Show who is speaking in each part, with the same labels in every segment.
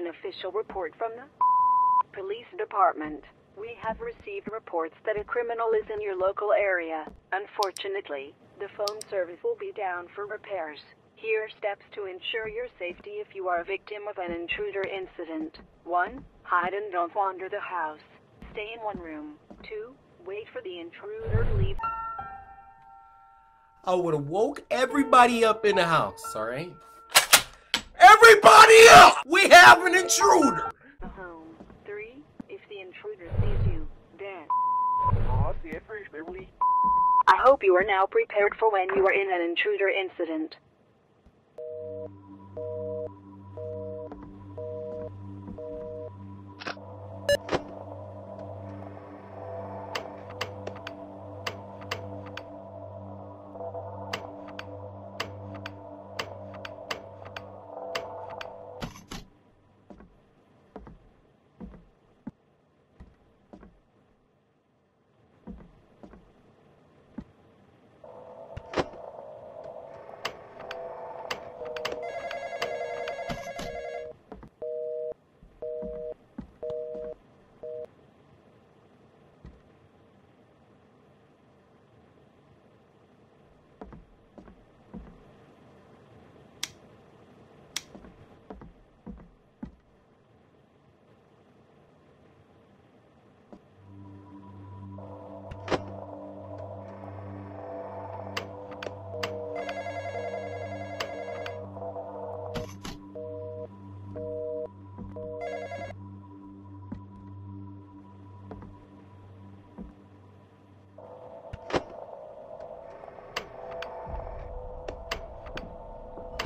Speaker 1: an official report from the police department. We have received reports that a criminal is in your local area. Unfortunately, the phone service will be down for repairs. Here are steps to ensure your safety if you are a victim of an intruder incident. 1. Hide and don't wander the house. Stay in one room. 2. Wait for the intruder to leave.
Speaker 2: I would have woke everybody up in the house, alright? Everybody up! We have an intruder!
Speaker 1: the home. 3. If the intruder sees you, then. I hope you are now prepared for when you are in an intruder incident.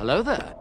Speaker 3: Hello there.